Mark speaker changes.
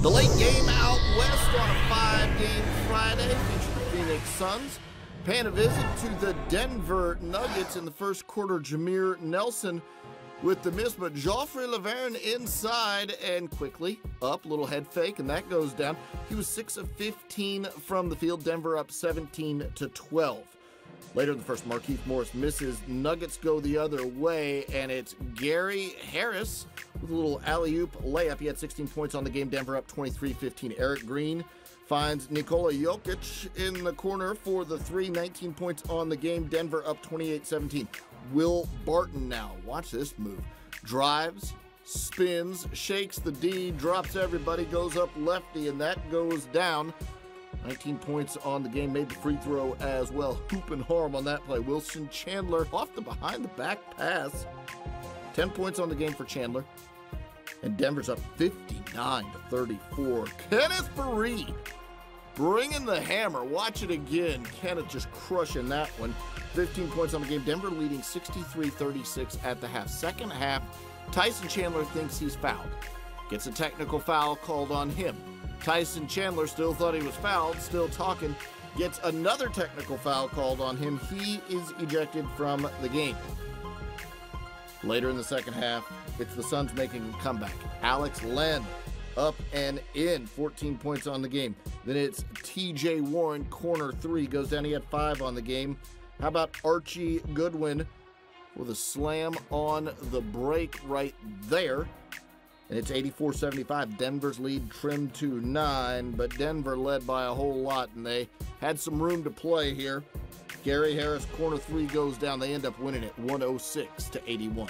Speaker 1: The late game out west on a five-game Friday featured Phoenix Suns paying a visit to the Denver Nuggets in the first quarter. Jameer Nelson with the miss, but Joffrey Lauvergne inside and quickly up, little head fake, and that goes down. He was 6 of 15 from the field. Denver up 17 to 12. Later in the first, Markieff Morris misses. Nuggets go the other way, and it's Gary Harris with a little alley oop layup. He had 16 points on the game. Denver up 23 15. Erick Green finds Nikola Jokic in the corner for the three, 19 points on the game. Denver up 28 17. Will Barton now, watch this move, drives, spins, shakes the D, drops everybody, goes up lefty, and that goes down. 19 points on the game, made the free throw as well. Hoop and harm on that play. Wilson Chandler off the behind the back pass. 10 points on the game for Chandler. And Denver's up 59 to 34. Kenneth Faried bringing the hammer. Watch it again. Kenneth just crushing that one. 15 points on the game. Denver leading 63 36 at the half. Second half, Tyson Chandler thinks he's fouled. Gets a technical foul called on him. Tyson Chandler still thought he was fouled, still talking. Gets another technical foul called on him. He is ejected from the game. Later in the second half, it's the Suns making a comeback. Alex Len up and in, 14 points on the game. Then it's TJ Warren, corner three, goes down. He had five on the game. How about Archie Goodwin with a slam on the break right there? And it's 84 75. Denver's lead trimmed to nine, but Denver led by a whole lot, and they had some room to play here. Gary Harris, corner three goes down. They end up winning it 106 to 81.